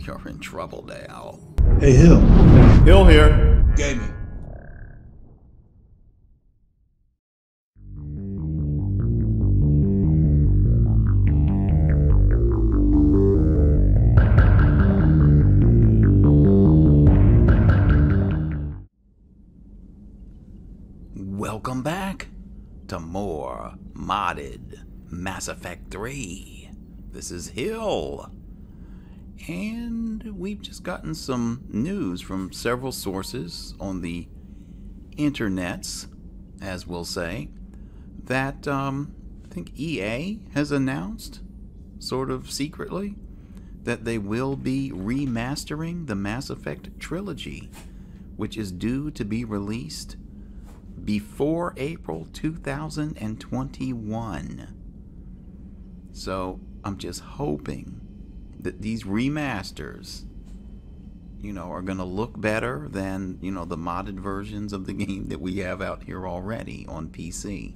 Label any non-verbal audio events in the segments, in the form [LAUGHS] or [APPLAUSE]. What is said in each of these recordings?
we are in trouble now. Hey, Hill. Hill here. Gaming. Welcome back to more modded Mass Effect 3. This is Hill. And we've just gotten some news from several sources on the internets, as we'll say, that um, I think EA has announced, sort of secretly, that they will be remastering the Mass Effect trilogy, which is due to be released before April 2021. So I'm just hoping that these remasters, you know, are going to look better than, you know, the modded versions of the game that we have out here already on PC.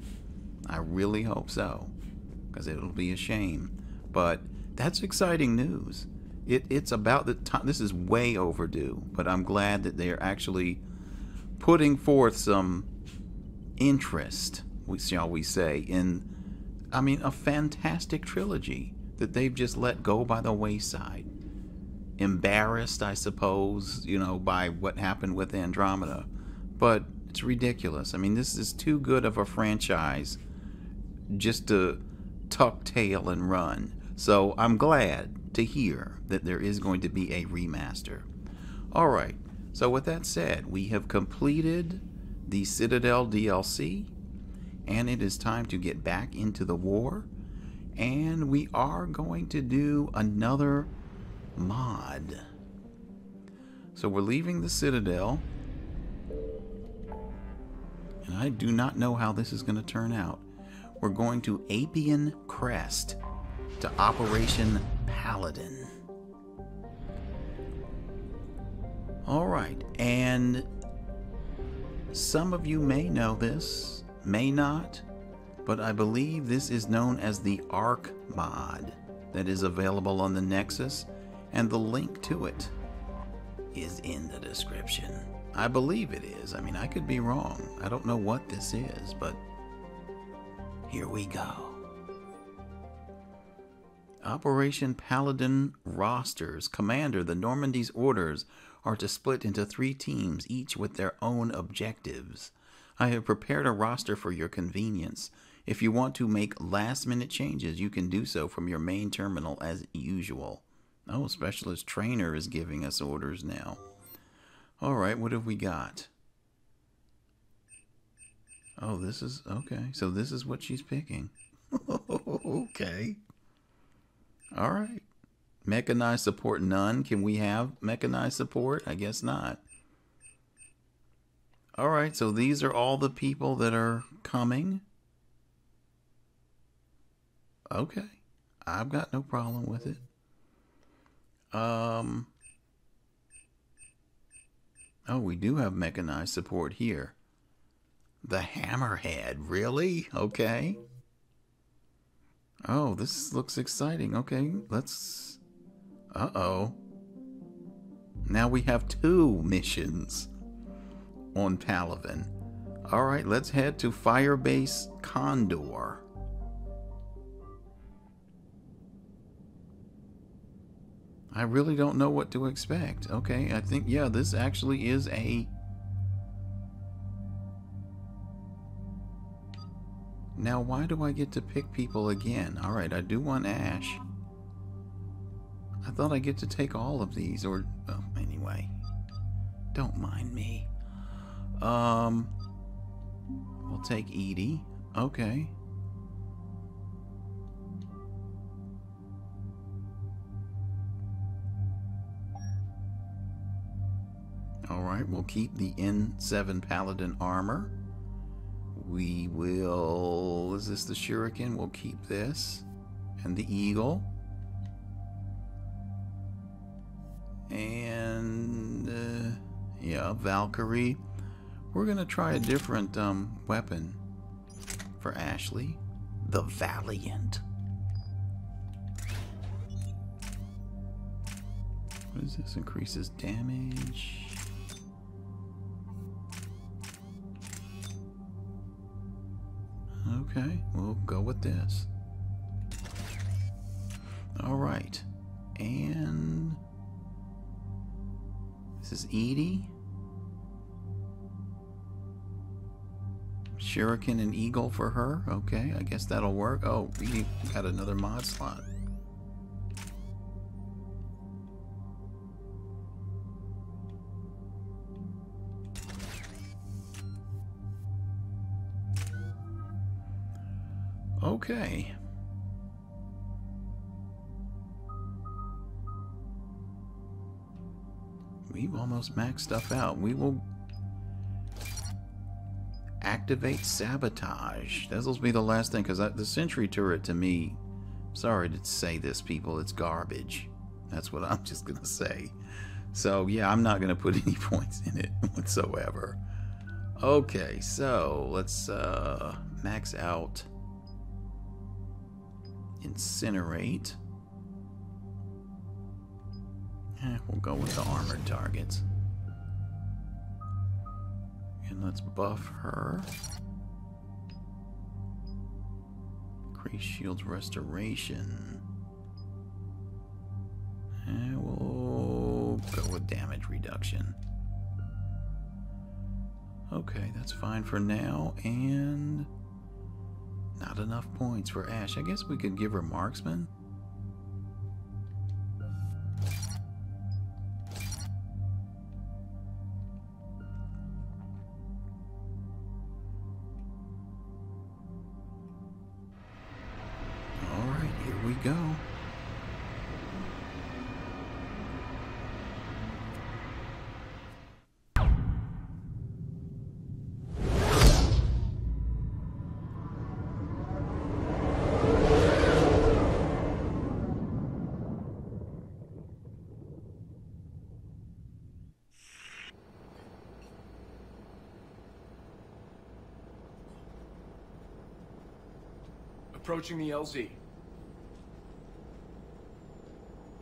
I really hope so, because it'll be a shame. But that's exciting news. It, it's about the time. This is way overdue, but I'm glad that they're actually putting forth some interest, we shall we say, in, I mean, a fantastic trilogy that they've just let go by the wayside. Embarrassed, I suppose, you know, by what happened with Andromeda. But it's ridiculous. I mean, this is too good of a franchise just to tuck tail and run. So I'm glad to hear that there is going to be a remaster. All right. So with that said, we have completed the Citadel DLC, and it is time to get back into the war. And we are going to do another mod. So we're leaving the Citadel. And I do not know how this is going to turn out. We're going to Apien Crest to Operation Paladin. All right, and some of you may know this, may not, but I believe this is known as the Ark mod that is available on the Nexus, and the link to it is in the description. I believe it is. I mean, I could be wrong. I don't know what this is, but here we go. Operation Paladin rosters. Commander, the Normandy's orders are to split into three teams, each with their own objectives. I have prepared a roster for your convenience. If you want to make last minute changes, you can do so from your main terminal as usual. Oh, Specialist Traynor is giving us orders now. Alright, what have we got? Oh, this is... Okay, so this is what she's picking. [LAUGHS] okay. Alright. Mechanized support none. Can we have mechanized support? I guess not. Alright, so these are all the people that are coming. Okay. I've got no problem with it. Um. Oh, we do have mechanized support here. The Hammerhead, really? Okay. Oh, this looks exciting. Okay, let's... Uh-oh. Now we have two missions on Palaven. Alright, let's head to Firebase Condor. I really don't know what to expect. Okay, I think, yeah, this actually is a... Now, why do I get to pick people again? Alright, I do want Ash. I thought I get to take all of these, or... Oh, anyway. Don't mind me. Um... We'll take EDI. Okay. Alright, we'll keep the N7 Paladin armor. We will... Is this the Shuriken? We'll keep this. And the Eagle. And... Uh, yeah, Valkyrie. We're going to try a different um, weapon for Ashley. The Valiant. What is this? Increases damage. Okay, we'll go with this. All right. And this is EDI. Shuriken and Eagle for her. Okay, I guess that'll work. Oh, we got another mod slot. Okay. We've almost maxed stuff out. We will activate sabotage. That'll be the last thing, because the sentry turret to me, sorry to say this, people, it's garbage. That's what I'm [LAUGHS] just going to say. So, yeah, I'm not going to put [LAUGHS] any points in it whatsoever. Okay, so let's uh, max out Incinerate. Eh, we'll go with the armored targets. And let's buff her. Increase shields restoration. And we'll go with damage reduction. Okay, that's fine for now. And not enough points for Ash. I guess we could give her marksman. Approaching the LZ.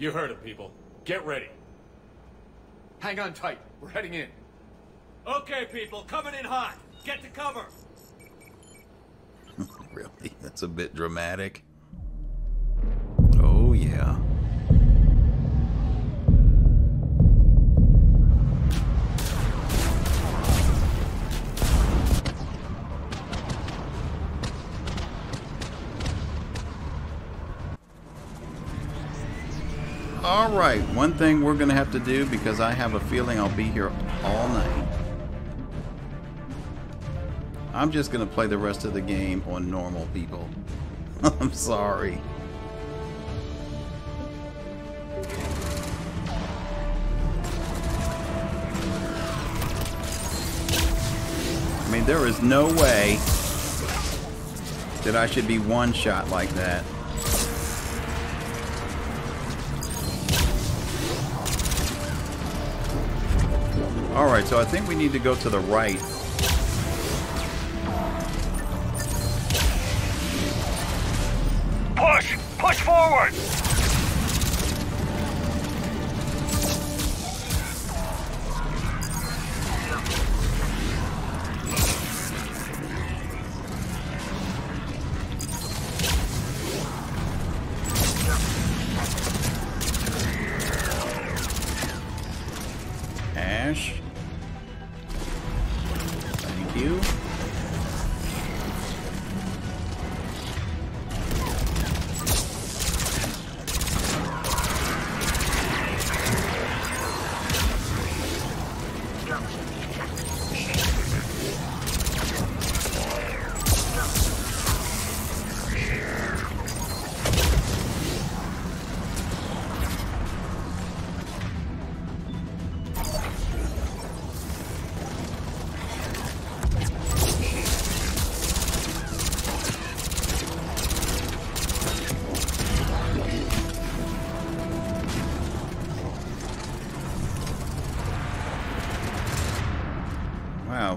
You heard it, people. Get ready. Hang on tight. We're heading in. Okay, people, coming in hot. Get to cover. [LAUGHS] really? That's a bit dramatic. Oh, yeah. One thing we're going to have to do because I have a feeling I'll be here all night. I'm just going to play the rest of the game on normal people. [LAUGHS] I'm sorry. I mean, there is no way that I should be one shot like that. Alright, so I think we need to go to the right. Push! Push forward!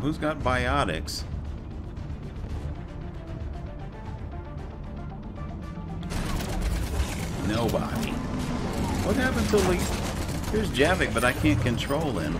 Who's got biotics? Nobody. What happened to Lee? Here's Javik, but I can't control him.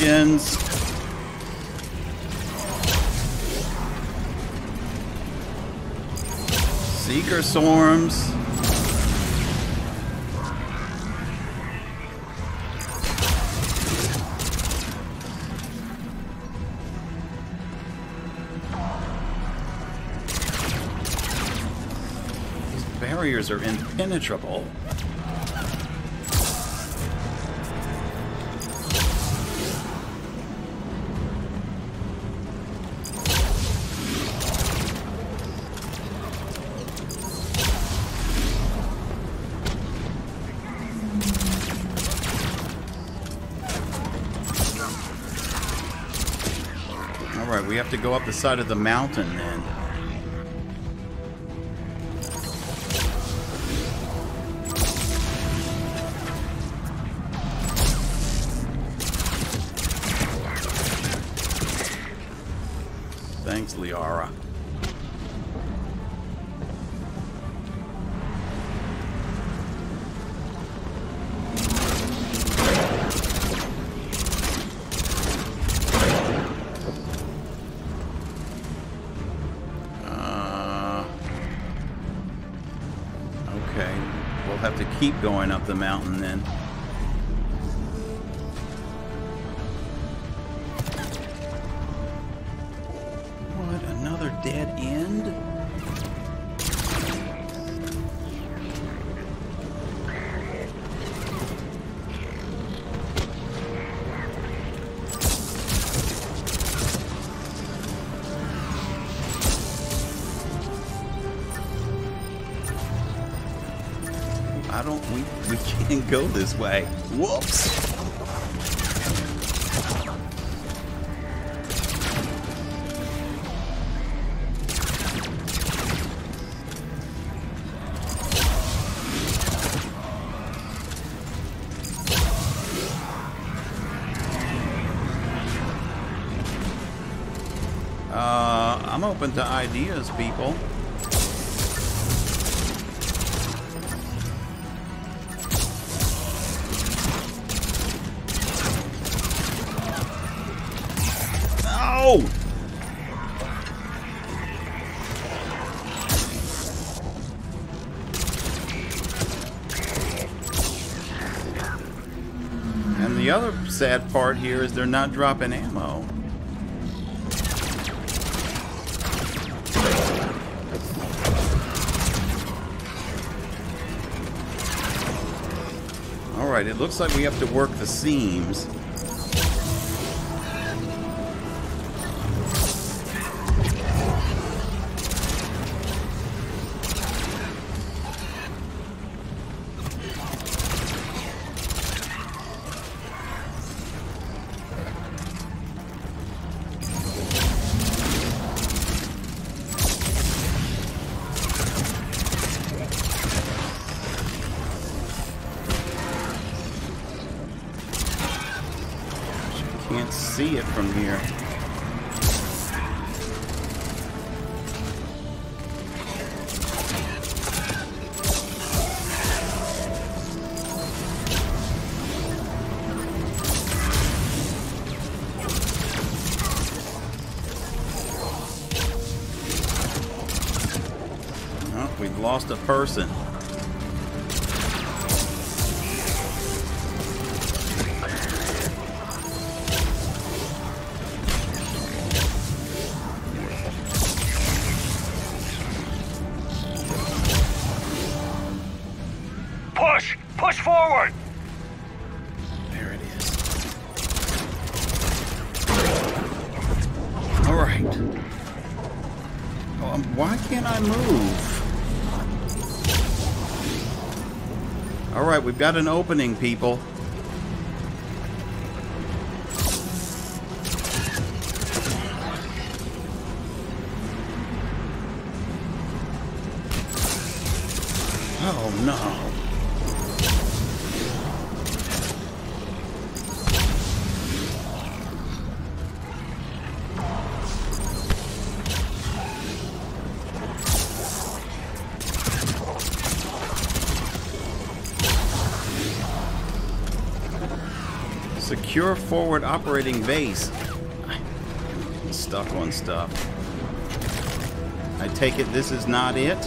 Abominations! Seeker swarms. These barriers are impenetrable. Go up the side of the mountain then. Keep going up the mountain then. Can't go this way. Whoops! Uh, I'm open to ideas, people. Sad part here is they're not dropping ammo. Alright, it looks like we have to work the seams. See it from here. We've lost a person. We've got an opening, people. Oh no. Secure forward operating base. I'm stuck on stuff. I take it this is not it?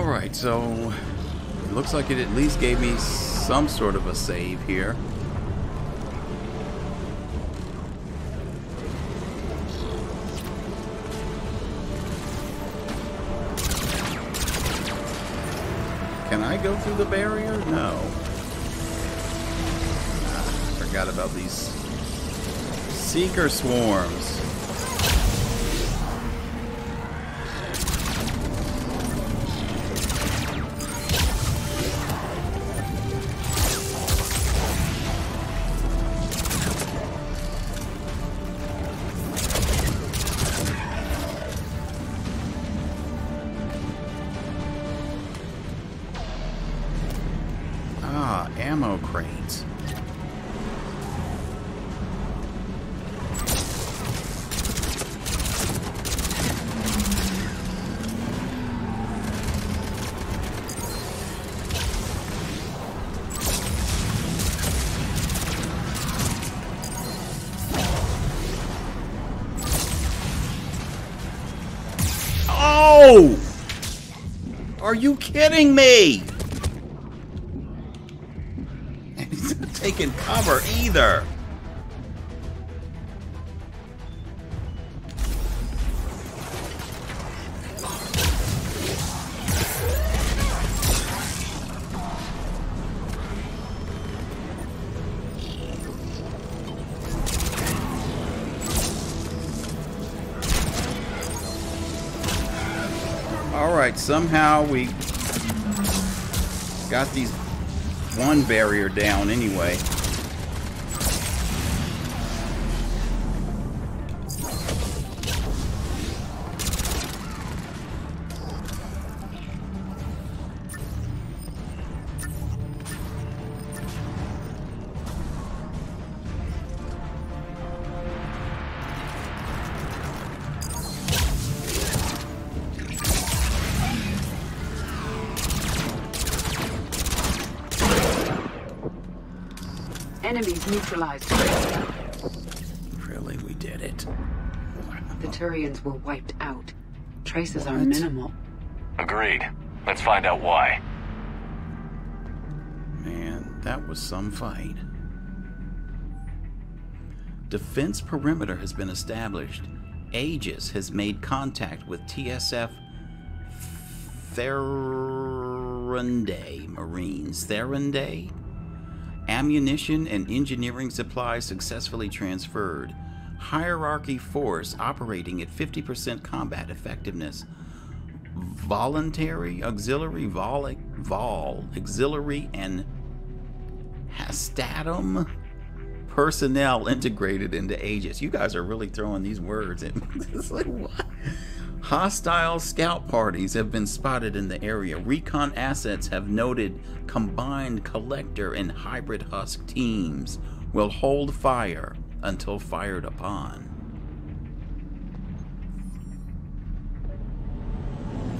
All right, so it looks like it at least gave me some sort of a save here. Can I go through the barrier? No. Ah, forgot about these seeker swarms. Are you kidding me? [LAUGHS] And he's not taking cover either. Somehow we got these one barrier down anyway. Neutralized. Really, we did it. The Turians were wiped out. Traces are minimal. Agreed. Let's find out why. Man, that was some fight. Defense perimeter has been established. Aegis has made contact with TSF Theronday Marines. Theronday? Ammunition and engineering supplies successfully transferred. Hierarchy force operating at 50% combat effectiveness. Voluntary, auxiliary, vol, vol, auxiliary, and Hastatum personnel integrated into Aegis. You guys are really throwing these words in. [LAUGHS] it's like, what? Hostile scout parties have been spotted in the area. Recon assets have noted combined collector and hybrid husk teams will hold fire until fired upon.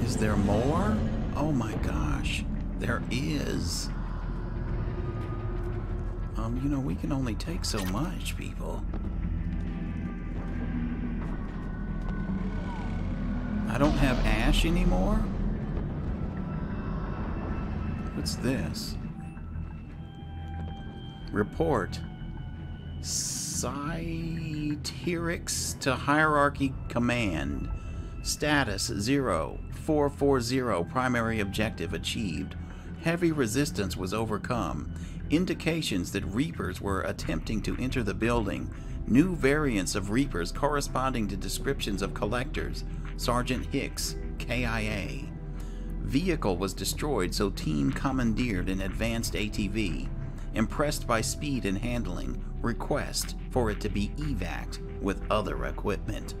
Is there more? Oh my gosh, there is. Um, you know, we can only take so much, people. I don't have ash anymore? What's this? Report. Cytyrix to Hierarchy Command. Status 0440. Primary objective achieved. Heavy resistance was overcome. Indications that Reapers were attempting to enter the building. New variants of Reapers corresponding to descriptions of collectors. Sergeant Hicks, KIA. Vehicle was destroyed, so team commandeered an advanced ATV. Impressed by speed and handling, request for it to be evac with other equipment.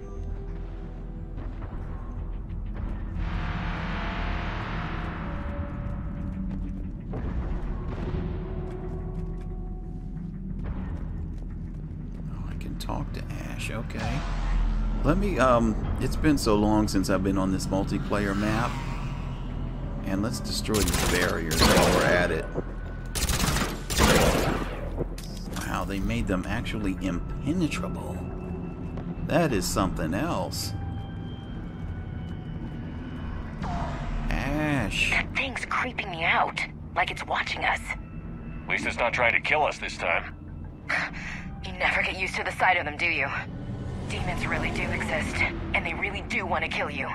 Talk to Ash, okay. Let me, um, it's been so long since I've been on this multiplayer map. And let's destroy these barriers while we're at it. Wow, they made them actually impenetrable. That is something else. Ash. That thing's creeping me out. Like it's watching us. At least it's not trying to kill us this time. [LAUGHS] You never get used to the sight of them, do you? Demons really do exist, and they really do want to kill you.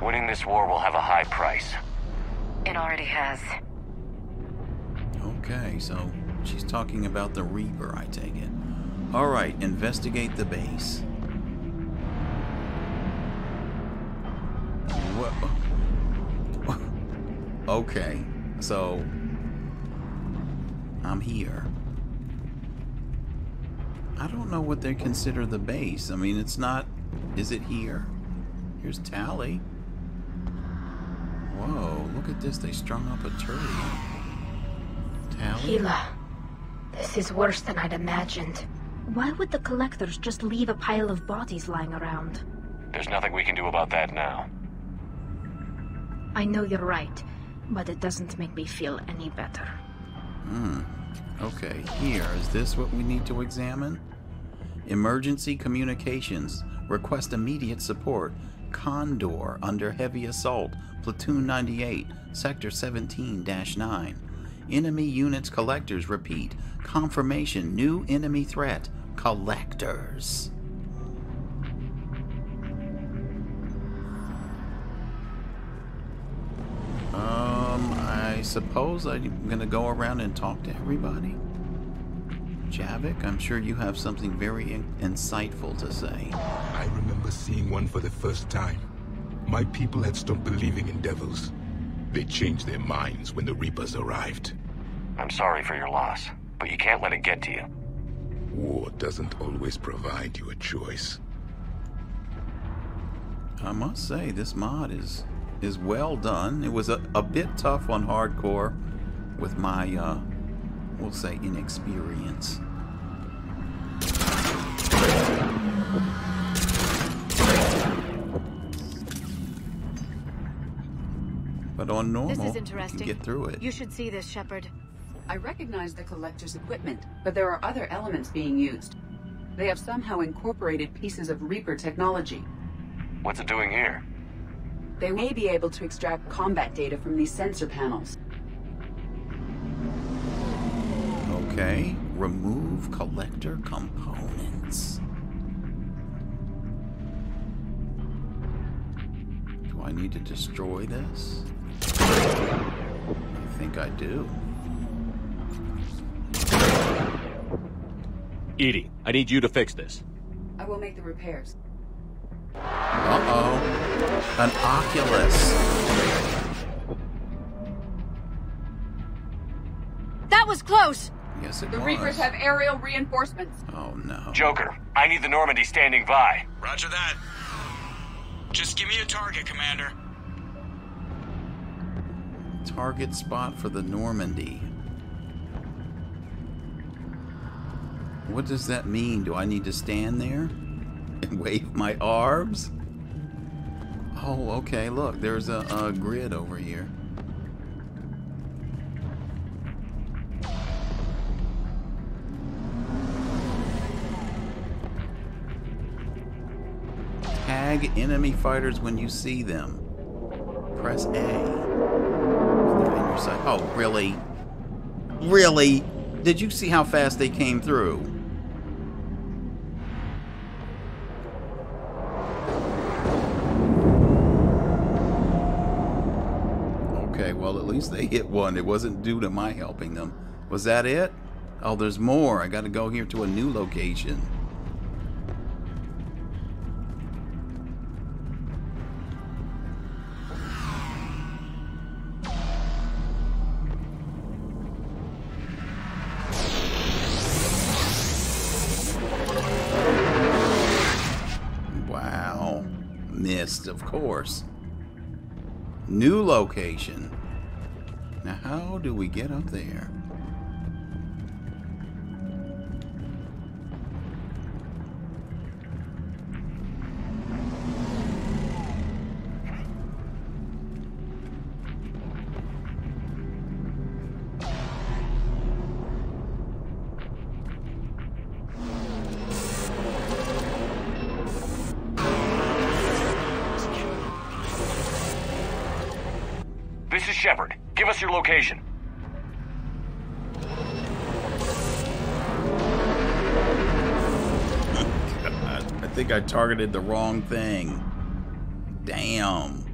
Winning this war will have a high price. It already has. Okay, so she's talking about the Reaper, I take it. Alright, investigate the base. What? [LAUGHS] Okay, so I'm here. I don't know what they consider the base. I mean, it's not. Is it here? Here's Tali. Whoa, look at this. They strung up a turret. Tali? Keelah, this is worse than I'd imagined. Why would the collectors just leave a pile of bodies lying around? There's nothing we can do about that now. I know you're right, but it doesn't make me feel any better. Hmm. Okay, here. Is this what we need to examine? Emergency communications. Request immediate support. Condor under heavy assault. Platoon 98, Sector 17 9. Enemy units collectors repeat. Confirmation new enemy threat. Collectors. Suppose I'm gonna go around and talk to everybody. Javik, I'm sure you have something very in- insightful to say. I remember seeing one for the first time. My people had stopped believing in devils. They changed their minds when the Reapers arrived. I'm sorry for your loss, but you can't let it get to you. War doesn't always provide you a choice. I must say, this mod is is well done. It was a, a bit tough on hardcore with my, uh, we'll say, inexperience. But on normal, This is you interesting. can get through it. You should see this, Shepard. I recognize the collector's equipment, but there are other elements being used. They have somehow incorporated pieces of Reaper technology. What's it doing here? They may be able to extract combat data from these sensor panels. Okay, remove collector components. Do I need to destroy this? I think I do. EDI, I need you to fix this. I will make the repairs. Uh-oh. An Oculus. That was close! Yes, it The was. Reapers have aerial reinforcements. Oh, no. Joker, I need the Normandy standing by. Roger that. Just give me a target, Commander. Target spot for the Normandy. What does that mean? Do I need to stand there and [LAUGHS] wave my arms? Oh, okay. Look, there's a, a grid over here. Tag enemy fighters when you see them. Press A. Oh, really? Really? Did you see how fast they came through? Least they hit one. It wasn't due to my helping them. Was that it? Oh, there's more. I gotta go here to a new location. Wow. Missed, of course. New location. How do we get up there? This is Shepard. Give us your location. God, I think I targeted the wrong thing. Damn.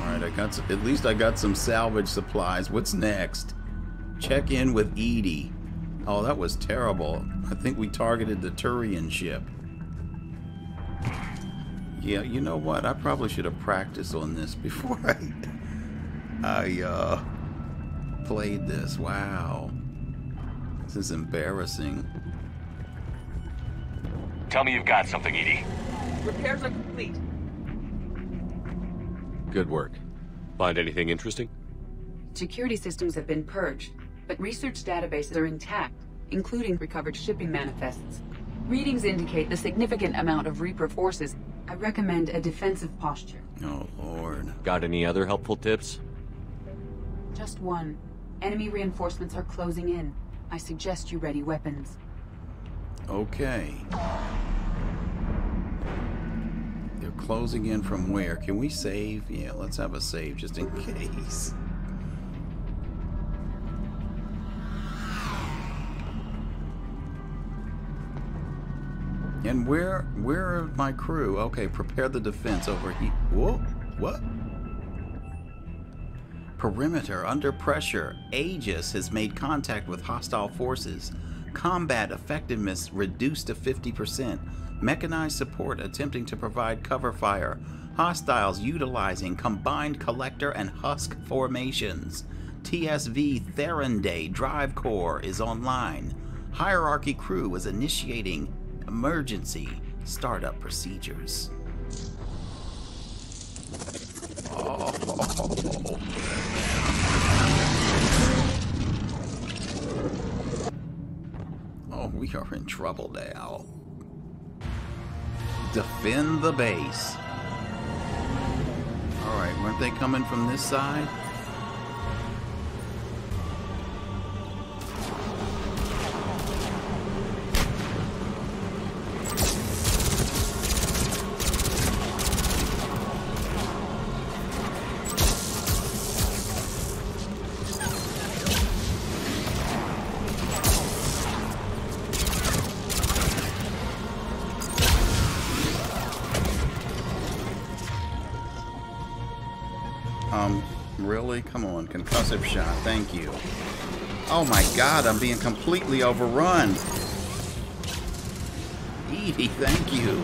Alright, I got some, at least I got some salvage supplies. What's next? Check in with EDI. Oh, that was terrible. I think we targeted the Turian ship. Yeah, you know what? I probably should have practiced on this [LAUGHS] before I, I uh, played this. Wow. This is embarrassing. Tell me you've got something, EDI. Repairs are complete. Good work. Find anything interesting? Security systems have been purged, but research databases are intact, including recovered shipping manifests. Readings indicate the significant amount of Reaper forces. I recommend a defensive posture. Oh, Lord. Got any other helpful tips? Just one. Enemy reinforcements are closing in. I suggest you ready weapons. Okay. They're closing in from where? Can we save? Yeah, let's have a save just in [LAUGHS] case. And where where are my crew? Okay, prepare the defense over here. Whoa, what? Perimeter under pressure. Aegis has made contact with hostile forces. Combat effectiveness reduced to 50%. Mechanized support attempting to provide cover fire. Hostiles utilizing combined collector and husk formations. TSV Therenday Drive Core is online. Hierarchy crew is initiating emergency startup procedures. Oh. Oh, we are in trouble now. Defend the base. Alright, weren't they coming from this side? Concussive shot, thank you. Oh my god, I'm being completely overrun. EDI, thank you.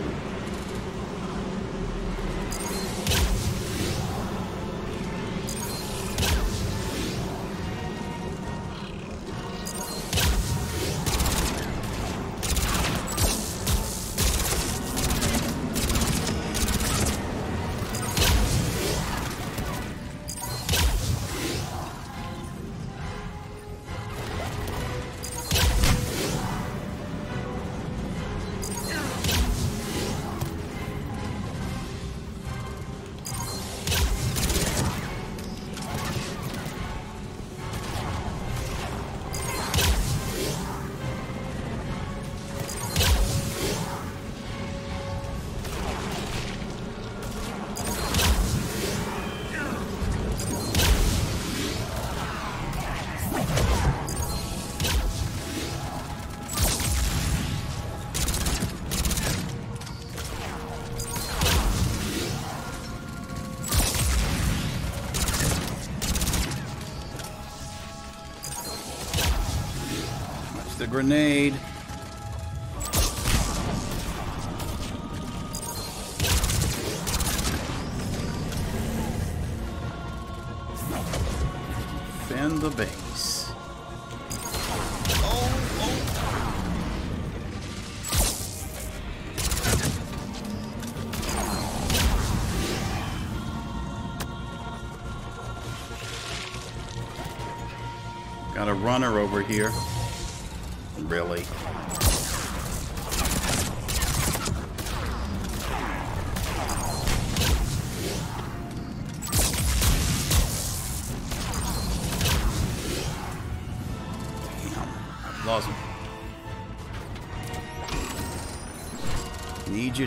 Grenade. Defend the base. Got a runner over here.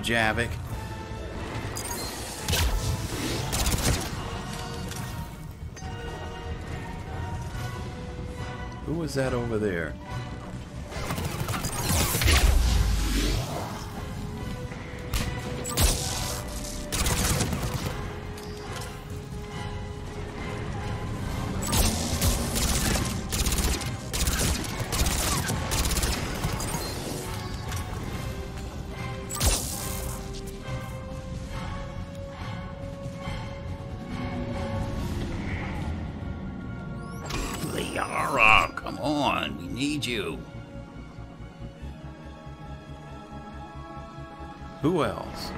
Javik. Who was that over there? Need you. Who else?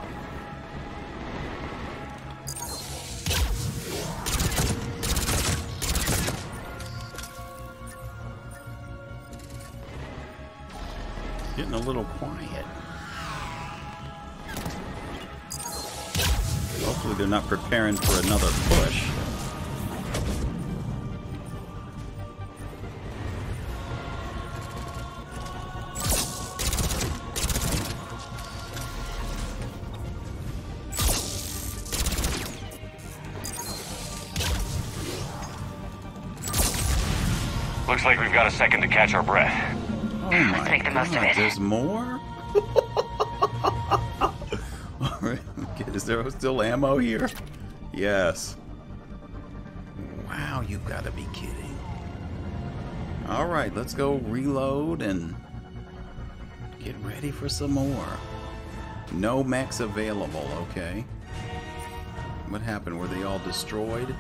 Getting a little quiet. Hopefully they're not preparing for another push. Looks like we've got a second to catch our breath. Oh my Let's make the most of it. There's more? Alright, [LAUGHS] okay, Is there still ammo here? Yes. Wow, you've got to be kidding. Alright, let's go reload and get ready for some more. No mechs available, okay. What happened? Were they all destroyed?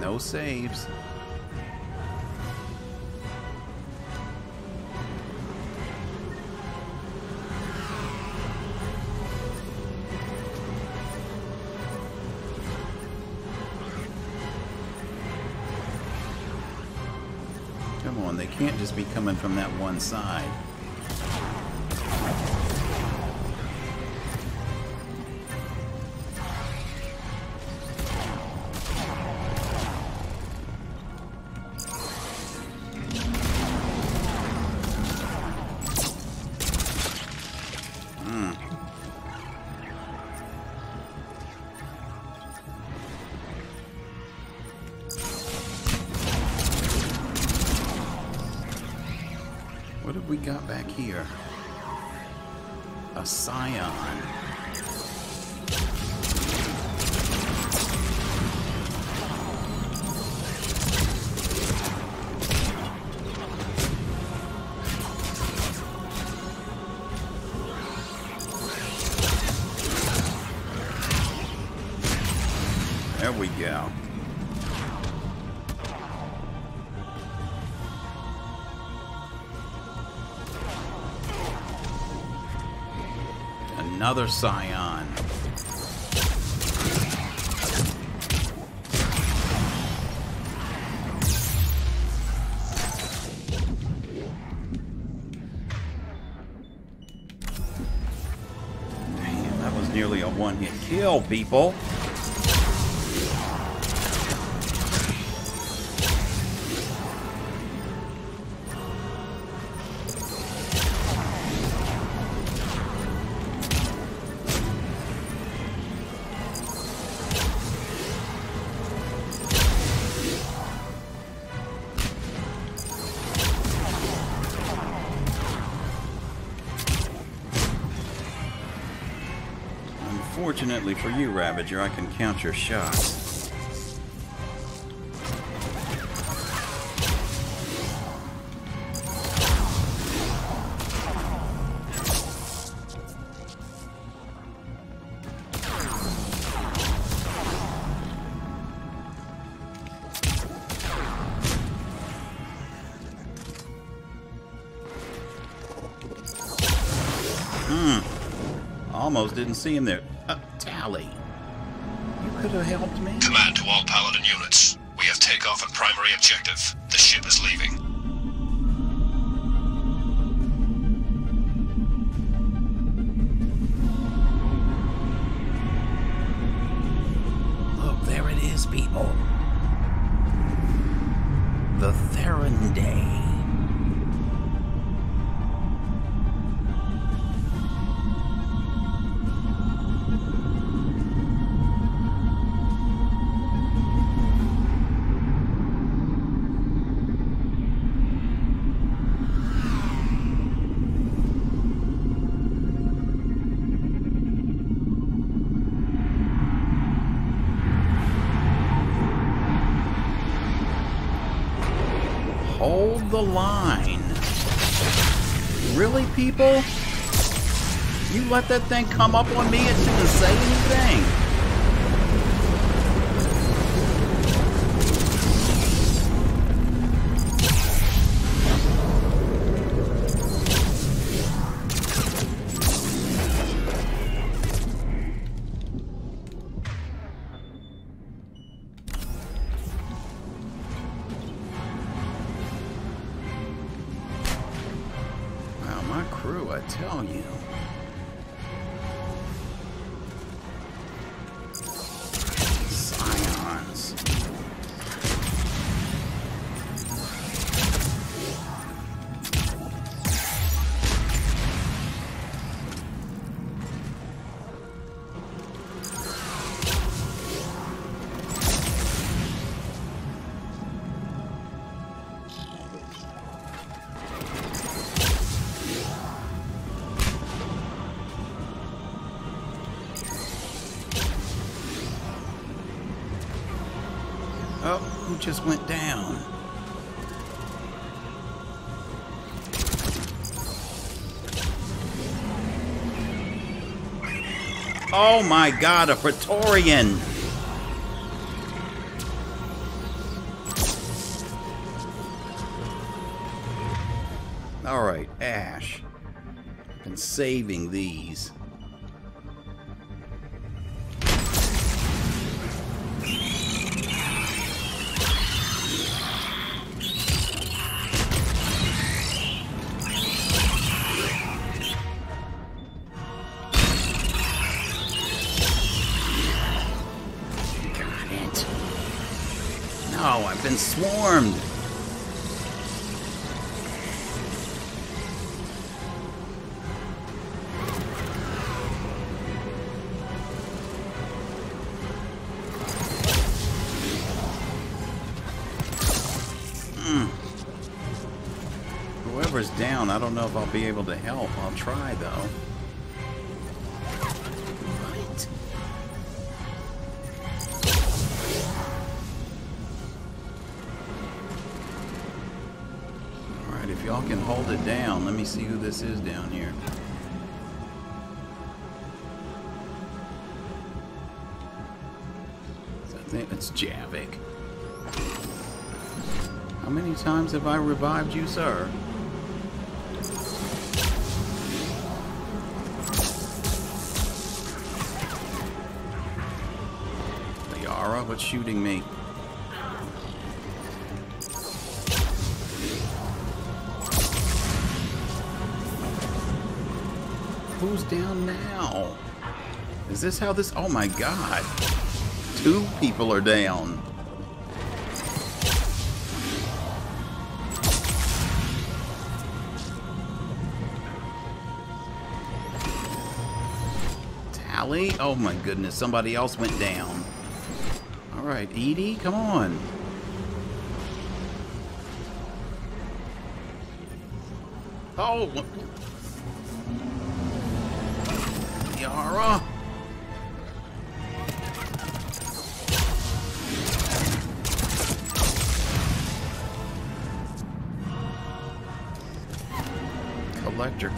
No saves. Come on, they can't just be coming from that one side. Another scion. Damn, that was nearly a one-hit kill, people. Fortunately for you, Ravager, I can count your shots. Hmm. Almost didn't see him there. Could have helped me. Command to all Paladin units. We have takeoff and primary objective. The ship is leaving. The line. Really, people? You let that thing come up on me and didn't say anything. Tell you. Just went down? Oh my god, a Praetorian! Alright, Ash. Been saving these. Down, I don't know if I'll be able to help. I'll try though. What? Alright, if y'all can hold it down, let me see who this is down here. It's Javik. How many times have I revived you, sir? Shooting me? Who's down now? Is this how this... Oh my god. Two people are down. Tali? Oh my goodness, somebody else went down. Alright, EDI, come on. Oh! Yara? Collector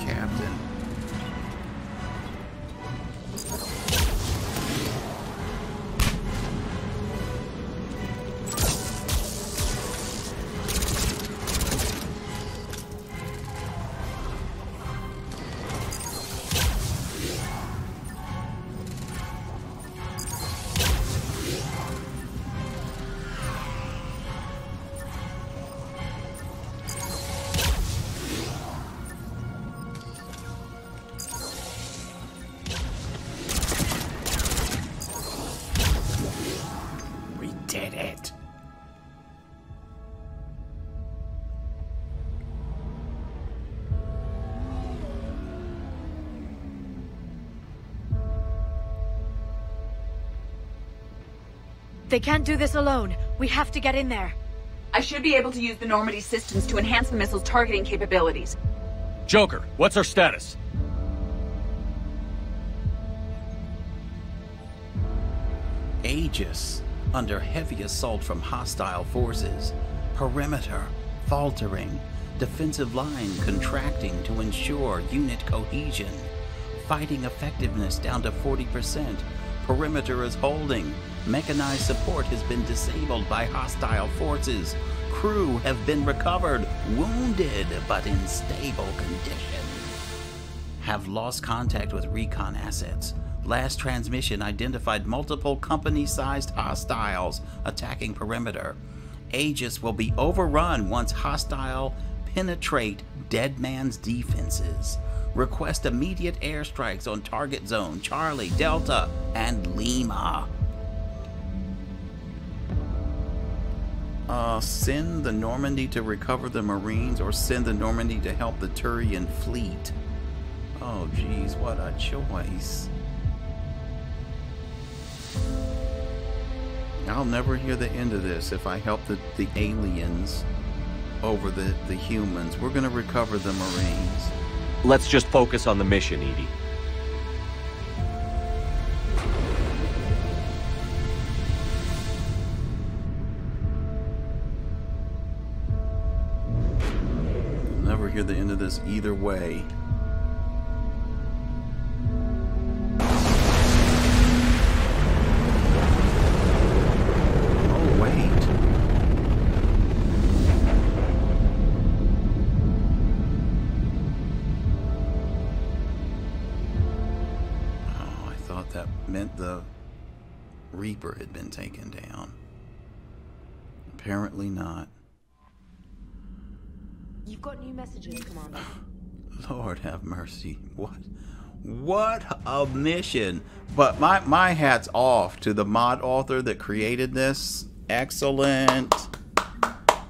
They can't do this alone. We have to get in there. I should be able to use the Normandy systems to enhance the missile's targeting capabilities. Joker, what's our status? Aegis, under heavy assault from hostile forces. Perimeter, faltering. Defensive line contracting to ensure unit cohesion. Fighting effectiveness down to 40%. Perimeter is holding. Mechanized support has been disabled by hostile forces. Crew have been recovered, wounded, but in stable condition. Have lost contact with recon assets. Last transmission identified multiple company sized hostiles attacking perimeter. Aegis will be overrun once hostile penetrate Dead Man's defenses. Request immediate airstrikes on target zone Charlie, Delta, and Lima. Uh, send the Normandy to recover the Marines or send the Normandy to help the Turian fleet. Oh, geez, what a choice. I'll never hear the end of this if I help the, the aliens over the, the humans. We're going to recover the Marines. Let's just focus on the mission, EDI. Never hear the end of this either way. Oh, wait. Oh, I thought that meant the Reaper had been taken down. Apparently not. New messages, Commander. [SIGHS] Lord have mercy. What what a mission. But my my hat's off to the mod author that created this. Excellent.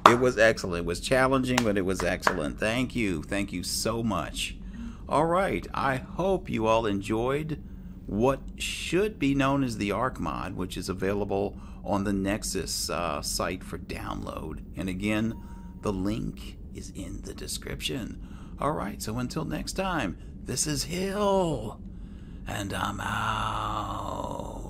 It was excellent. It was challenging, but it was excellent. Thank you. Thank you so much. All right. I hope you all enjoyed what should be known as the Ark mod, which is available on the Nexus uh, site for download. And again, the link is in the description. All right, so until next time, this is Hill, and I'm out.